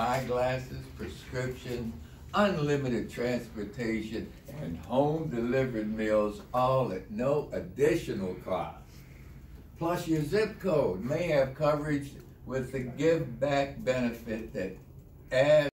eyeglasses, prescriptions, unlimited transportation, and home delivered meals, all at no additional cost. Plus, your zip code may have coverage with the give back benefit that adds